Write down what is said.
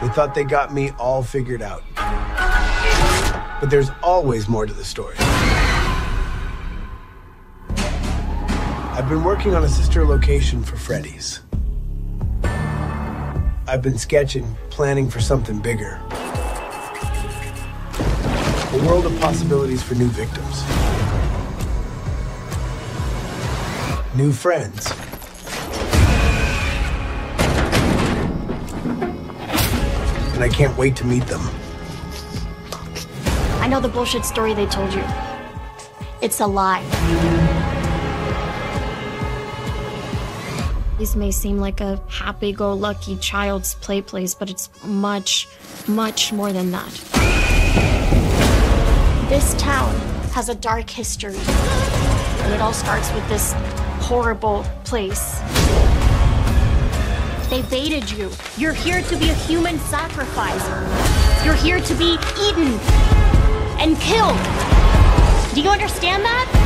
They thought they got me all figured out. But there's always more to the story. I've been working on a sister location for Freddy's. I've been sketching, planning for something bigger. A world of possibilities for new victims. New friends. And I can't wait to meet them. I know the bullshit story they told you. It's a lie. These may seem like a happy go lucky child's play place, but it's much, much more than that. This town has a dark history, and it all starts with this horrible place. They baited you. You're here to be a human sacrifice. You're here to be eaten and killed. Do you understand that?